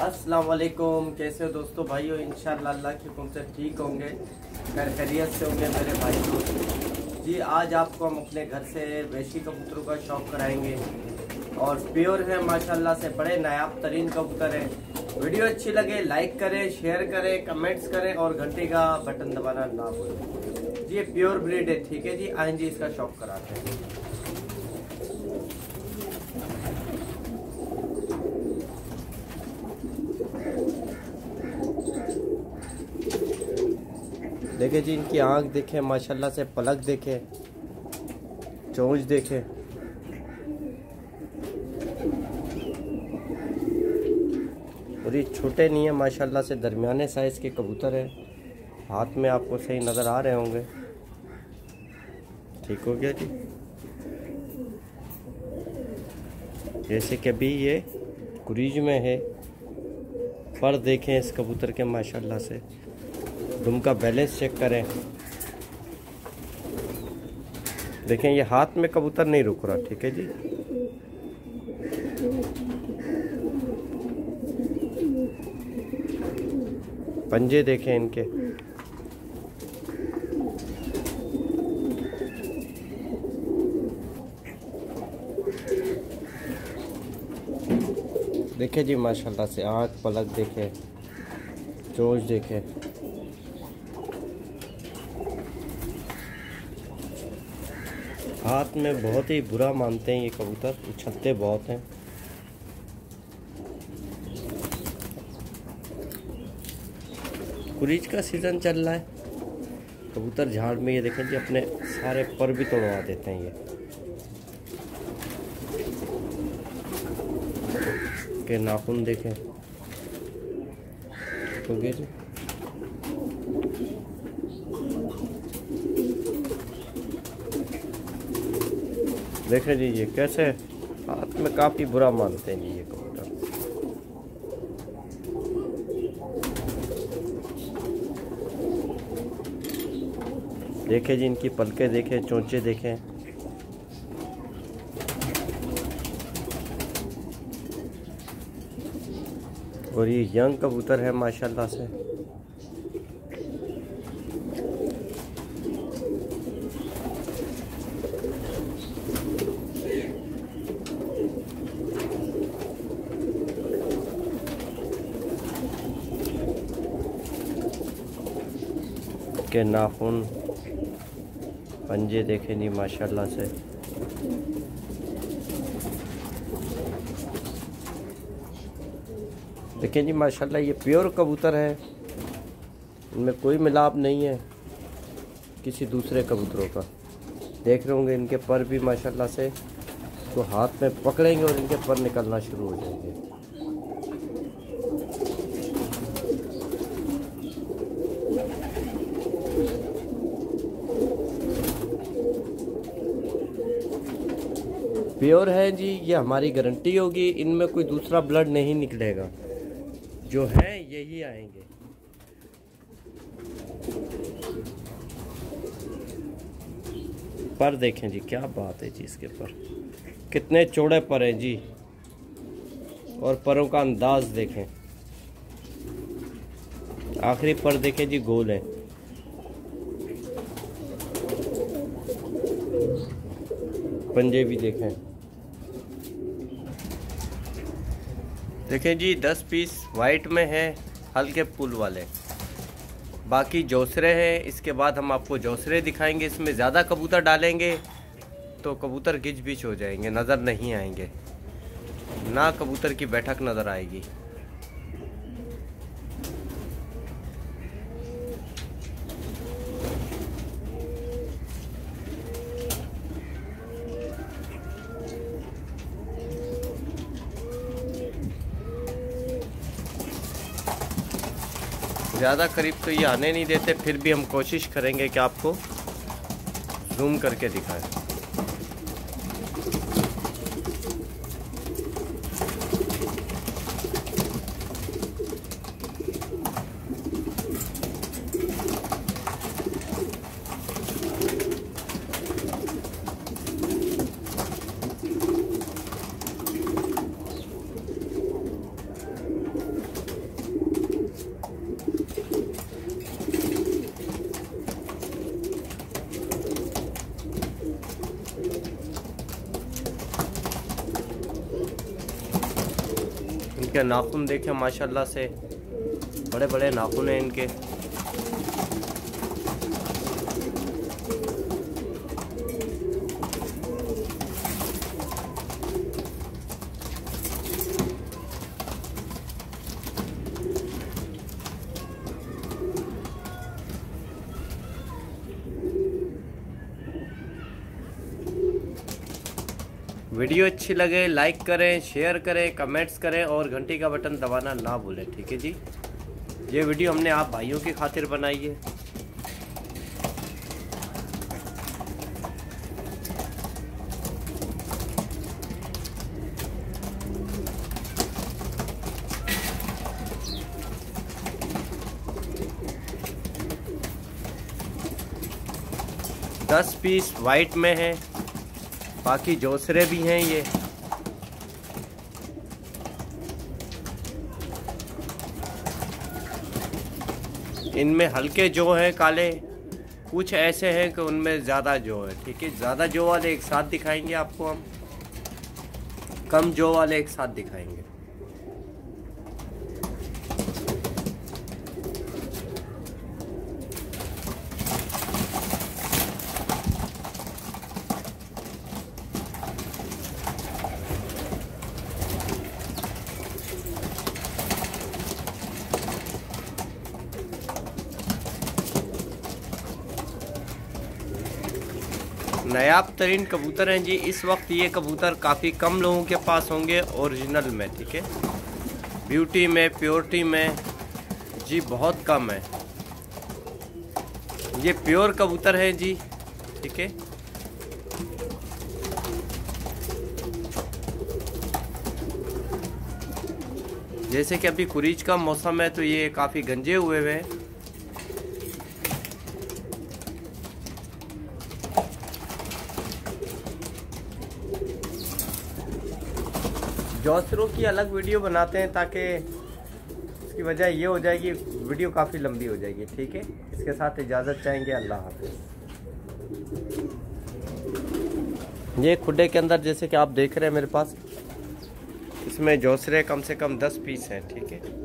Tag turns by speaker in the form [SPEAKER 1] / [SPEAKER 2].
[SPEAKER 1] अस्सलाम वालेकुम कैसे हो दोस्तों? भाइयों, इंशाल्लाह अल्लाह के हुक्म से ठीक होंगे। खैर, खैरियत से होंगे मेरे भाई दोस्त। जी, आज आपको हम अपने घर से वैशी कबूतरों का शौक कराएँगे। और प्योर है, माशाल्लाह से बड़े नायाब तरीन कबूतर है। वीडियो अच्छी लगे, लाइक करें, शेयर करें, कमेंट्स करें और घंटे का बटन दबाना ना भूलें। जी, ये प्योर ब्रीड है, ठीक है जी? आए जी, इसका शौक कराते हैं। देखे जी, इनकी आँख देखे, माशाल्लाह से पलक देखे, चोंच देखे। और ये छोटे नहीं है, माशाल्लाह से दरमियाने साइज़ के कबूतर है। हाथ में आपको सही नज़र आ रहे होंगे। ठीक हो गया जी। जैसे कि अभी ये कुरीज में है पर देखें इस कबूतर के, माशाल्लाह से। दुम का बैलेंस चेक करें। देखें, ये हाथ में कबूतर नहीं रुक रहा, ठीक है जी? पंजे देखें इनके। देखे जी, माशाल्लाह से आँख पलक देखे, चोच देखे। हाथ में बहुत ही बुरा मानते हैं ये कबूतर उछलते बहुत हैं। कुरीज का सीज़न चल रहा है। कबूतर झाड़ में ये देखें जी, अपने सारे पर भी तोड़वा देते हैं ये। के नाखून देखें। तो जी। देखें जी, ये कैसे हाथ में काफ़ी बुरा मानते हैं जी, ये कबूतर। देखें जी, इनकी पलके देखें, चोंचे देखें। और ये यंग कबूतर है, माशाल्लाह से। के नाखून पंजे देखें जी माशाल्लाह से। देखें जी माशाल्लाह, ये प्योर कबूतर है। इनमें कोई मिलाप नहीं है किसी दूसरे कबूतरों का। देख रहे होंगे, इनके पर भी, माशाल्लाह से तो हाथ में पकड़ेंगे और इनके पर निकलना शुरू हो जाएँगे। प्योर है जी, ये हमारी गारंटी होगी, इनमें कोई दूसरा ब्लड नहीं निकलेगा। जो है, यही आएँगे। पर देखें जी, क्या बात है जी इसके पर। कितने चौड़े पर हैं जी। और परों का अंदाज देखें। आखिरी पर देखें जी, गोल है। पंजे भी देखें। देखें जी, दस पीस वाइट में है हल्के पुल वाले। बाकी जोसरे हैं, इसके बाद हम आपको जोसरे दिखाएँगे, इसमें ज़्यादा कबूतर डालेंगे तो कबूतर गिच बिच हो जाएँगे, नज़र नहीं आएँगे। ना कबूतर की बैठक नज़र आएगी। ज़्यादा करीब तो ये आने नहीं देते, फिर भी हम कोशिश करेंगे कि आपको जूम करके दिखाएँ। है नाखून देखें माशाल्लाह से। बड़े बड़े नाखून हैं इनके। वीडियो अच्छी लगे लाइक करें शेयर करें कमेंट्स करें और घंटी का बटन दबाना ना भूलें, ठीक है जी? ये वीडियो हमने आप भाइयों की खातिर बनाई है। दस पीस वाइट में है। बाकी जोसरे भी हैं ये। इनमें हल्के जो हैं काले, कुछ ऐसे हैं कि उनमें ज़्यादा जो है, ठीक है? ज़्यादा जो वाले एक साथ दिखाएँगे आपको हम। कम जो वाले एक साथ दिखाएँगे। नायाब तरीन कबूतर हैं जी। इस वक्त ये कबूतर काफ़ी कम लोगों के पास होंगे ओरिजिनल में, ठीक है? ब्यूटी में प्योरिटी में, जी, बहुत कम है। ये प्योर कबूतर है जी, ठीक है? जैसे कि अभी कुरीज का मौसम है तो ये काफ़ी गंजे हुए हुए हैं। जौसरों की अलग वीडियो बनाते हैं ताकि इसकी वजह ये हो जाएगी, वीडियो काफ़ी लंबी हो जाएगी, ठीक है? इसके साथ इजाज़त चाहेंगे, अल्लाह हाफि ये खुडे के अंदर, जैसे कि आप देख रहे हैं मेरे पास, इसमें जौसरे कम से कम दस पीस हैं, ठीक है?